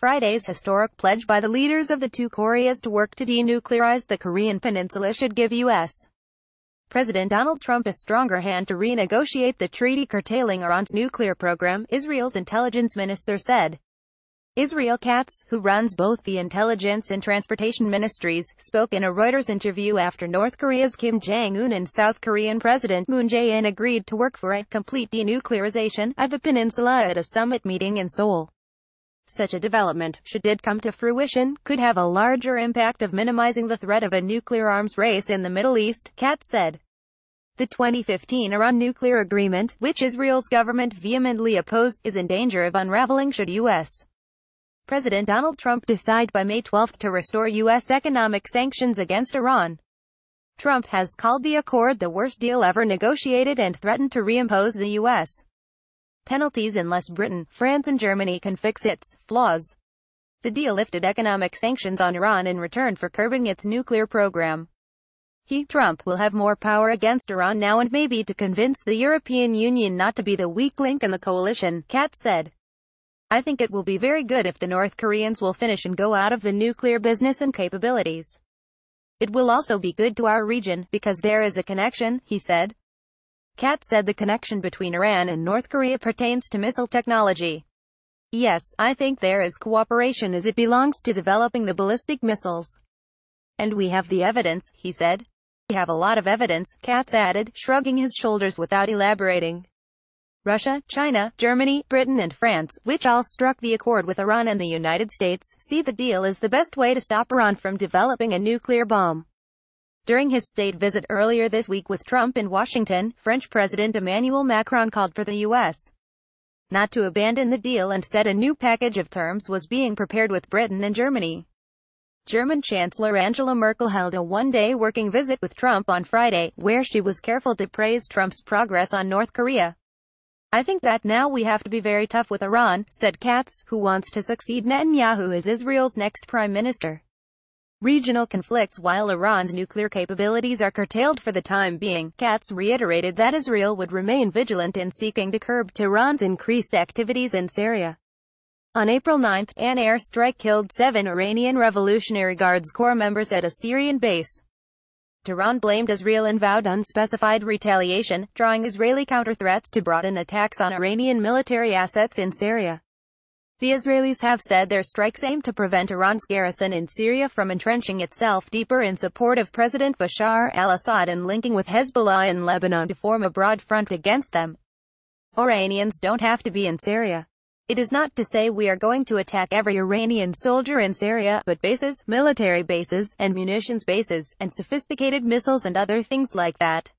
Friday's historic pledge by the leaders of the two Koreas to work to denuclearize the Korean peninsula should give U.S. President Donald Trump a stronger hand to renegotiate the treaty curtailing Iran's nuclear program, Israel's intelligence minister said. Israel Katz, who runs both the intelligence and transportation ministries, spoke in a Reuters interview after North Korea's Kim Jong-un and South Korean President Moon Jae-in agreed to work for a complete denuclearization of the peninsula at a summit meeting in Seoul. Such a development, should it come to fruition, could have a larger impact of minimizing the threat of a nuclear arms race in the Middle East, Katz said. The 2015 Iran nuclear agreement, which Israel's government vehemently opposed, is in danger of unraveling should U.S. President Donald Trump decide by May 12 to restore U.S. economic sanctions against Iran. Trump has called the accord the worst deal ever negotiated and threatened to reimpose the U.S. penalties unless Britain, France and Germany can fix its flaws. The deal lifted economic sanctions on Iran in return for curbing its nuclear program. He, Trump, will have more power against Iran now and maybe to convince the European Union not to be the weak link in the coalition, Katz said. I think it will be very good if the North Koreans will finish and go out of the nuclear business and capabilities. It will also be good to our region, because there is a connection, he said. Katz said the connection between Iran and North Korea pertains to missile technology. Yes, I think there is cooperation as it belongs to developing the ballistic missiles. And we have the evidence, he said. We have a lot of evidence, Katz added, shrugging his shoulders without elaborating. Russia, China, Germany, Britain and France, which all struck the accord with Iran and the United States, see the deal as the best way to stop Iran from developing a nuclear bomb. During his state visit earlier this week with Trump in Washington, French President Emmanuel Macron called for the U.S. not to abandon the deal and said a new package of terms was being prepared with Britain and Germany. German Chancellor Angela Merkel held a one-day working visit with Trump on Friday, where she was careful to praise Trump's progress on North Korea. I think that now we have to be very tough with Iran, said Katz, who wants to succeed Netanyahu as Israel's next prime minister. Regional conflicts While Iran's nuclear capabilities are curtailed for the time being, Katz reiterated that Israel would remain vigilant in seeking to curb Tehran's increased activities in Syria. On April 9, an airstrike killed seven Iranian Revolutionary Guards Corps members at a Syrian base. Tehran blamed Israel and vowed unspecified retaliation, drawing Israeli counter-threats to broaden attacks on Iranian military assets in Syria. The Israelis have said their strikes aim to prevent Iran's garrison in Syria from entrenching itself deeper in support of President Bashar al-Assad and linking with Hezbollah in Lebanon to form a broad front against them. Iranians don't have to be in Syria. It is not to say we are going to attack every Iranian soldier in Syria, but bases, military bases, and munitions bases, and sophisticated missiles and other things like that.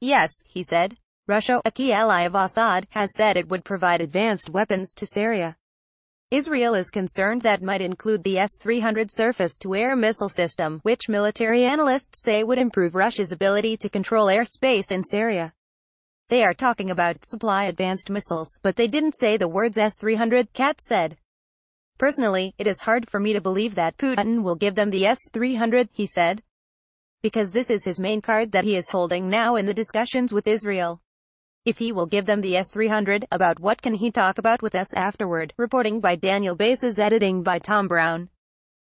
Yes, he said. Russia, a key ally of Assad, has said it would provide advanced weapons to Syria. Israel is concerned that might include the S-300 surface-to-air missile system, which military analysts say would improve Russia's ability to control airspace in Syria. They are talking about supply advanced missiles, but they didn't say the words S-300, Katz said. Personally, it is hard for me to believe that Putin will give them the S-300, he said. Because this is his main card that he is holding now in the discussions with Israel. If he will give them the S-300, about what can he talk about with us afterward? Reporting by Daniel Bases editing by Tom Brown.